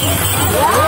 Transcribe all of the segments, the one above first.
Yeah.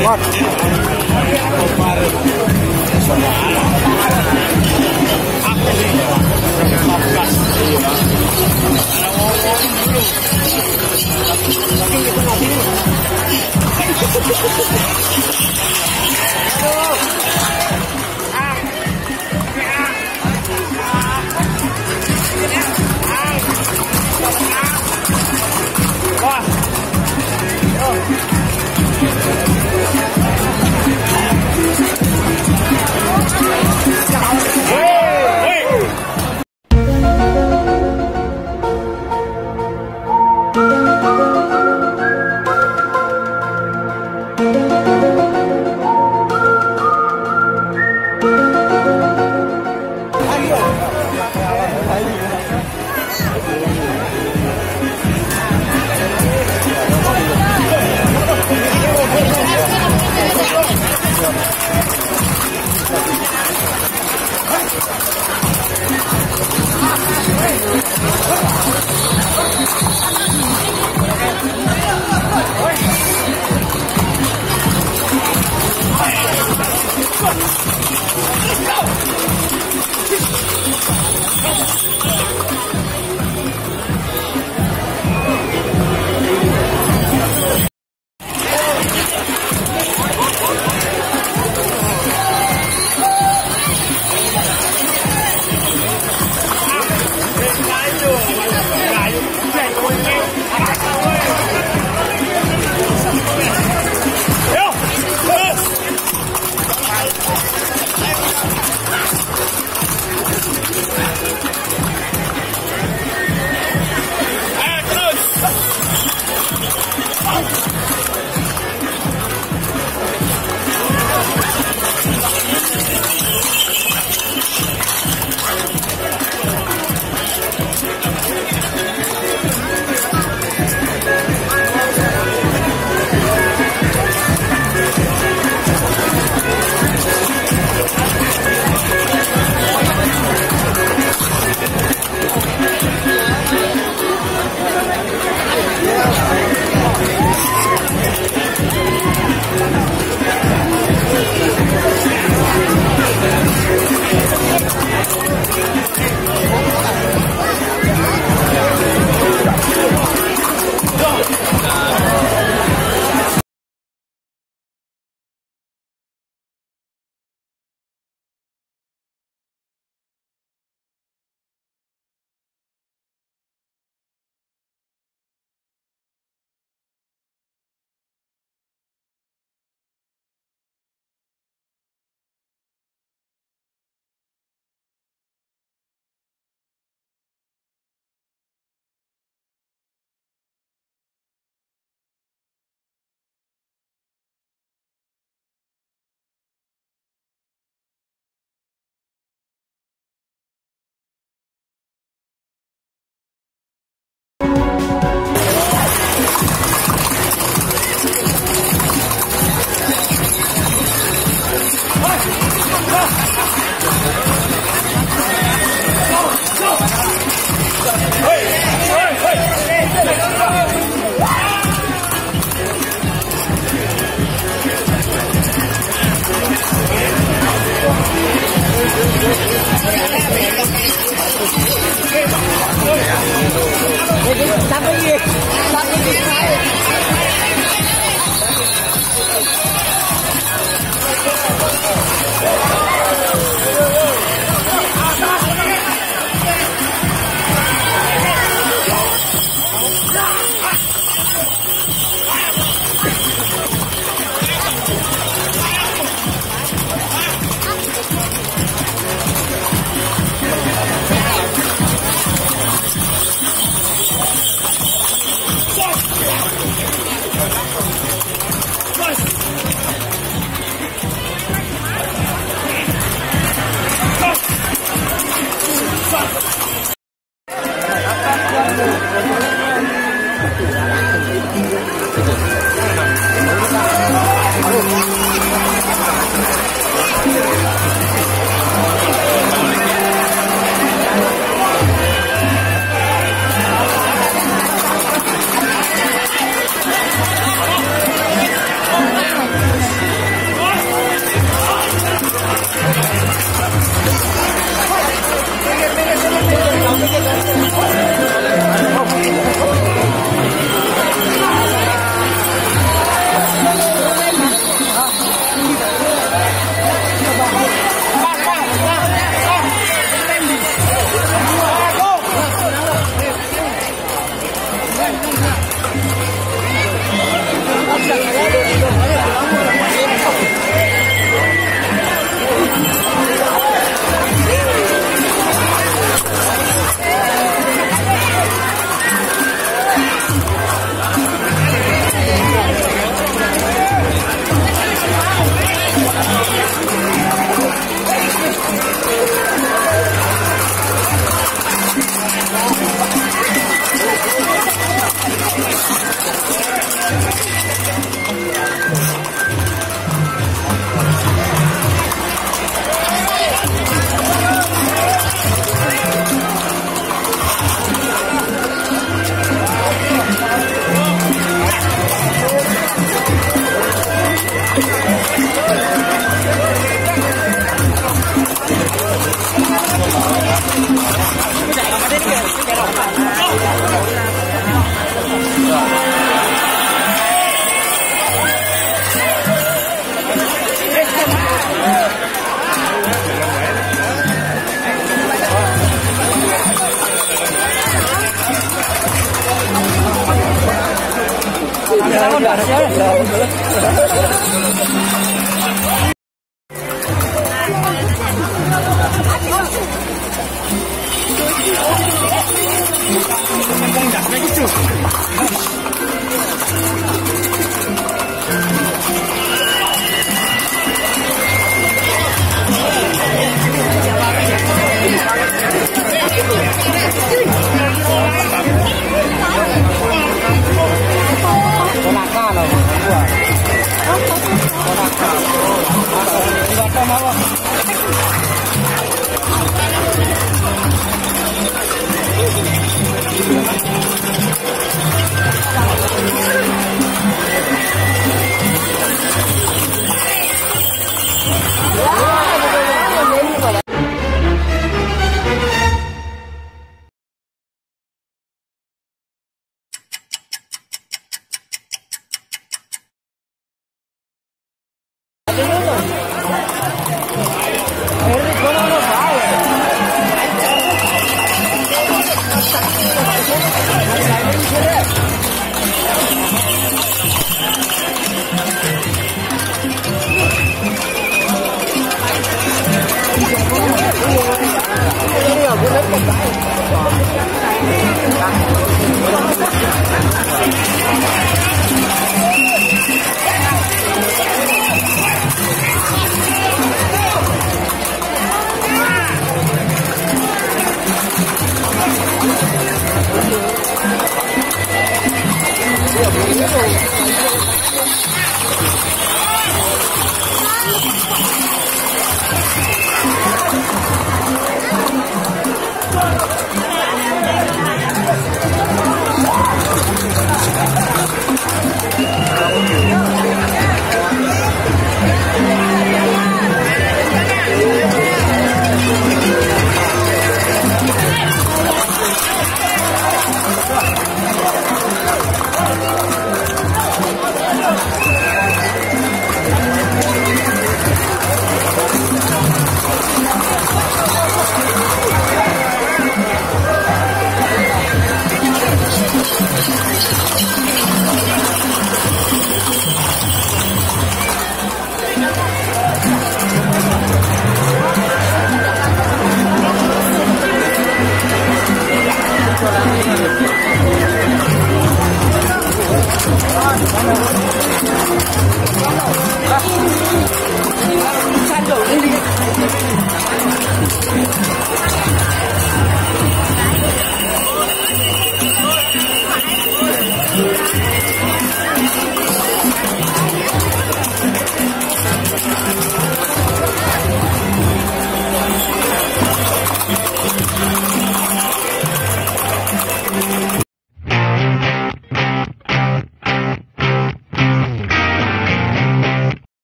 What? Let's go! 大家来我